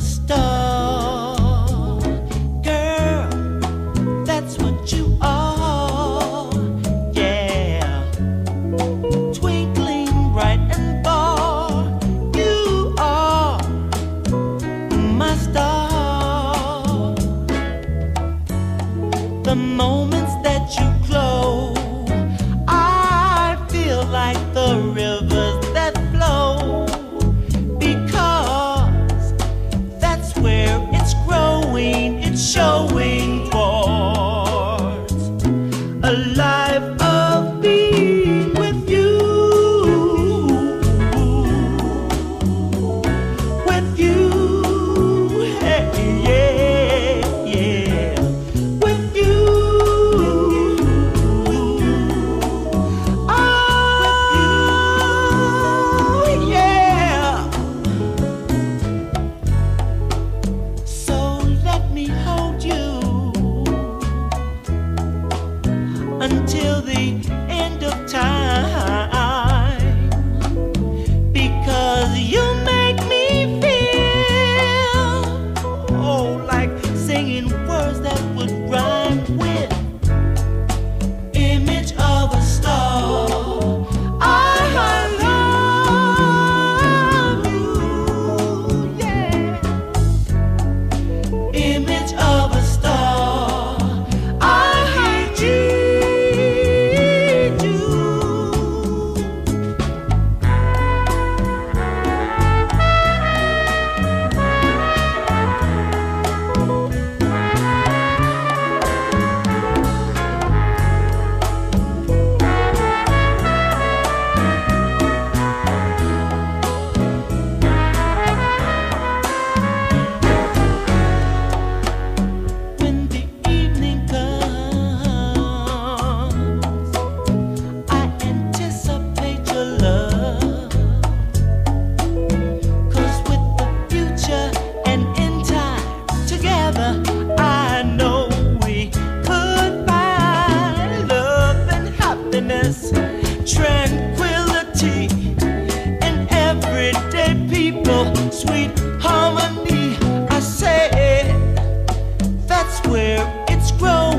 Stop.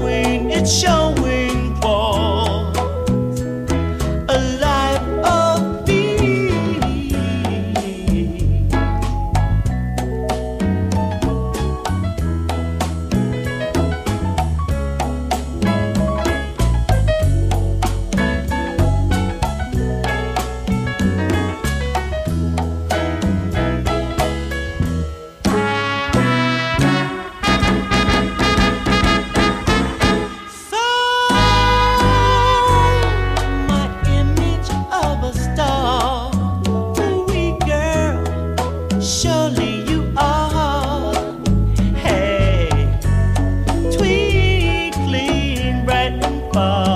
showing, it's showing. Far.